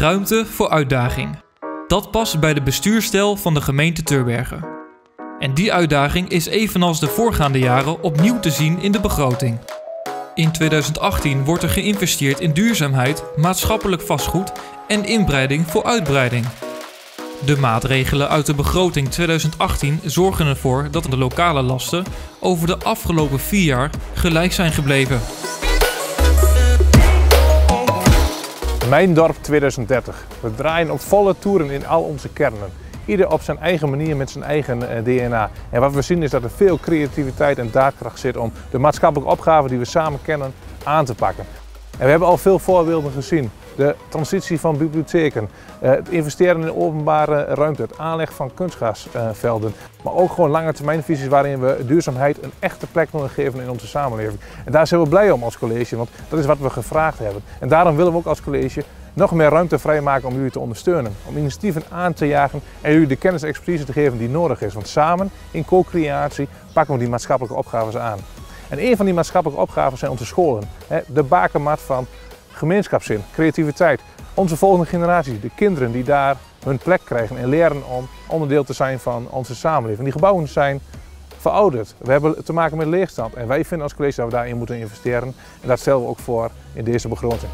Ruimte voor uitdaging. Dat past bij de bestuurstijl van de gemeente Turbergen. En die uitdaging is evenals de voorgaande jaren opnieuw te zien in de begroting. In 2018 wordt er geïnvesteerd in duurzaamheid, maatschappelijk vastgoed en inbreiding voor uitbreiding. De maatregelen uit de begroting 2018 zorgen ervoor dat de lokale lasten over de afgelopen vier jaar gelijk zijn gebleven. Mijn dorp 2030. We draaien op volle toeren in al onze kernen. Ieder op zijn eigen manier met zijn eigen eh, DNA. En wat we zien is dat er veel creativiteit en daadkracht zit om de maatschappelijke opgaven die we samen kennen aan te pakken. En we hebben al veel voorbeelden gezien. De transitie van bibliotheken, eh, het investeren in openbare ruimte, het aanleg van kunstgasvelden. Maar ook gewoon lange termijnvisies waarin we duurzaamheid een echte plek willen geven in onze samenleving. En daar zijn we blij om als college, want dat is wat we gevraagd hebben. En daarom willen we ook als college nog meer ruimte vrijmaken om jullie te ondersteunen. Om initiatieven aan te jagen en jullie de kennis en expertise te geven die nodig is. Want samen, in co-creatie, pakken we die maatschappelijke opgaves aan. En een van die maatschappelijke opgaven zijn onze scholen. De bakermat van gemeenschapszin, creativiteit. Onze volgende generatie, de kinderen die daar hun plek krijgen en leren om onderdeel te zijn van onze samenleving. Die gebouwen zijn verouderd. We hebben te maken met leegstand en wij vinden als college dat we daarin moeten investeren. En dat stellen we ook voor in deze begroting.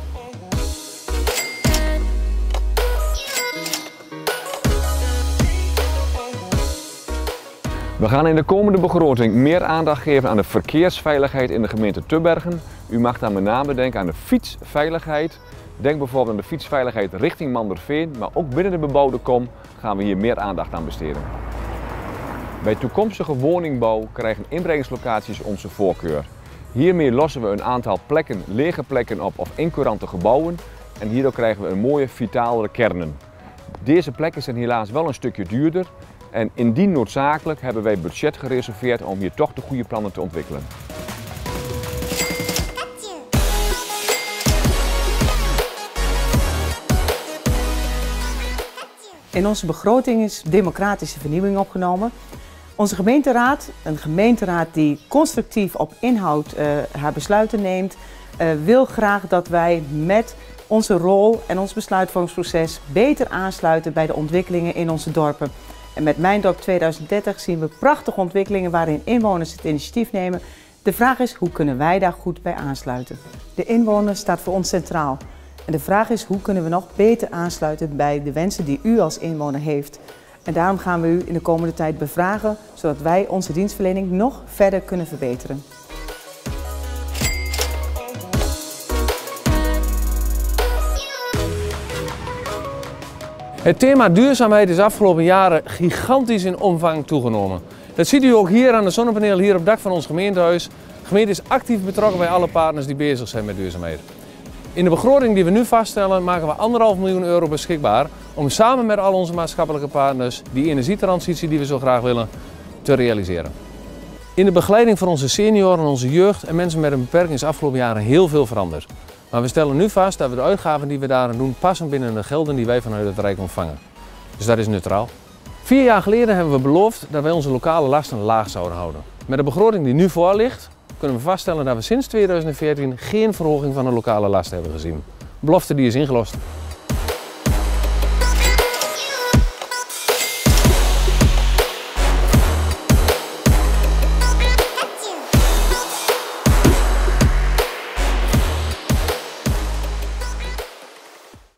We gaan in de komende begroting meer aandacht geven aan de verkeersveiligheid in de gemeente Tubbergen. U mag dan met name denken aan de fietsveiligheid. Denk bijvoorbeeld aan de fietsveiligheid richting Manderveen, maar ook binnen de bebouwde kom gaan we hier meer aandacht aan besteden. Bij toekomstige woningbouw krijgen inbrengingslocaties onze voorkeur. Hiermee lossen we een aantal plekken, lege plekken op of incurante gebouwen en hierdoor krijgen we een mooie vitalere kernen. Deze plekken zijn helaas wel een stukje duurder, en indien noodzakelijk hebben wij budget gereserveerd om hier toch de goede plannen te ontwikkelen. In onze begroting is democratische vernieuwing opgenomen. Onze gemeenteraad, een gemeenteraad die constructief op inhoud uh, haar besluiten neemt, uh, wil graag dat wij met onze rol en ons besluitvormingsproces beter aansluiten bij de ontwikkelingen in onze dorpen. En met Mijn Dorp 2030 zien we prachtige ontwikkelingen waarin inwoners het initiatief nemen. De vraag is, hoe kunnen wij daar goed bij aansluiten? De inwoner staat voor ons centraal. En de vraag is, hoe kunnen we nog beter aansluiten bij de wensen die u als inwoner heeft? En daarom gaan we u in de komende tijd bevragen, zodat wij onze dienstverlening nog verder kunnen verbeteren. Het thema duurzaamheid is afgelopen jaren gigantisch in omvang toegenomen. Dat ziet u ook hier aan de zonnepanelen hier op het dak van ons gemeentehuis. De gemeente is actief betrokken bij alle partners die bezig zijn met duurzaamheid. In de begroting die we nu vaststellen maken we anderhalf miljoen euro beschikbaar om samen met al onze maatschappelijke partners die energietransitie die we zo graag willen te realiseren. In de begeleiding van onze senioren, onze jeugd en mensen met een beperking is afgelopen jaren heel veel veranderd. Maar we stellen nu vast dat we de uitgaven die we daarin doen passen binnen de gelden die wij vanuit het Rijk ontvangen. Dus dat is neutraal. Vier jaar geleden hebben we beloofd dat wij onze lokale lasten laag zouden houden. Met de begroting die nu voor ligt, kunnen we vaststellen dat we sinds 2014 geen verhoging van de lokale lasten hebben gezien. belofte die is ingelost.